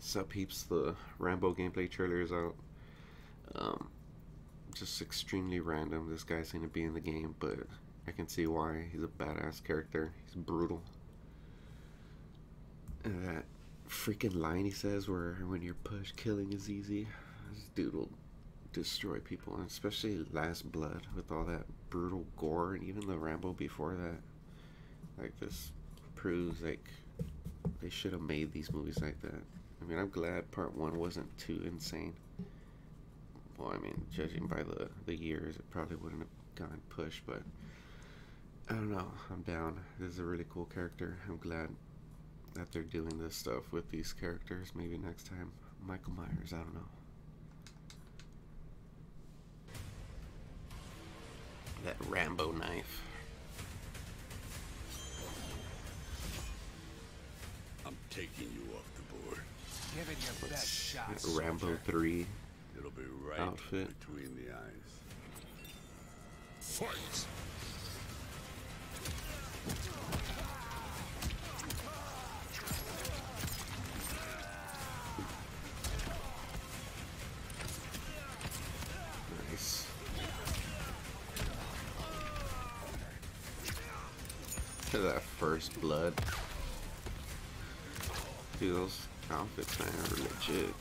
Sup peeps, the Rambo gameplay trailer is out. Um, just extremely random. This guy's gonna be in the game, but I can see why. He's a badass character. He's brutal. And that freaking line he says where when you're pushed, killing is easy. This dude will destroy people, and especially Last Blood with all that brutal gore, and even the Rambo before that. Like this proves like they should have made these movies like that. I mean, I'm glad part one wasn't too insane. Well, I mean, judging by the the years, it probably wouldn't have gotten pushed, but I don't know. I'm down. This is a really cool character. I'm glad that they're doing this stuff with these characters. Maybe next time, Michael Myers. I don't know. That Rambo knife. I'm taking you That Rambo soldier. 3 It'll be right Outfit. between the eyes. Fight! Look at that first blood. Dude, those outfits, are legit.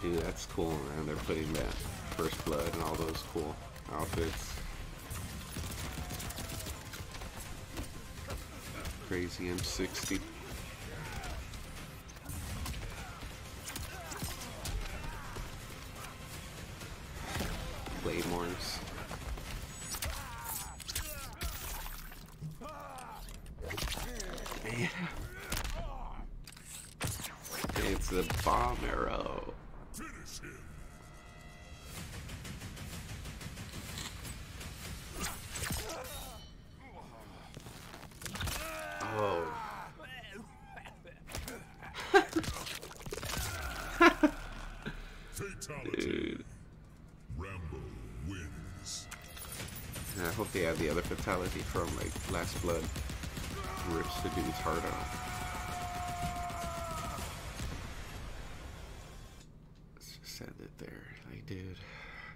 Dude, that's cool, man. They're putting that first blood and all those cool outfits. Crazy M60. Claymores. Yeah. It's a bomb arrow. Dude. Rambo wins. I hope they have the other fatality from like Last Blood. Rips the dude's heart out. Let's just end it there. Like, dude,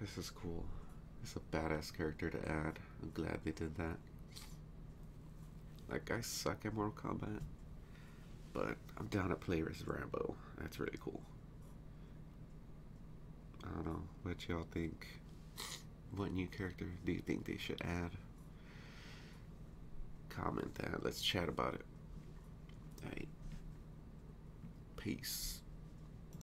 this is cool. This is a badass character to add. I'm glad they did that. Like, I suck at Mortal Kombat, but I'm down to play as Rambo. That's really cool. What y'all think. What new character do you think they should add? Comment that. Let's chat about it. Alright. Peace.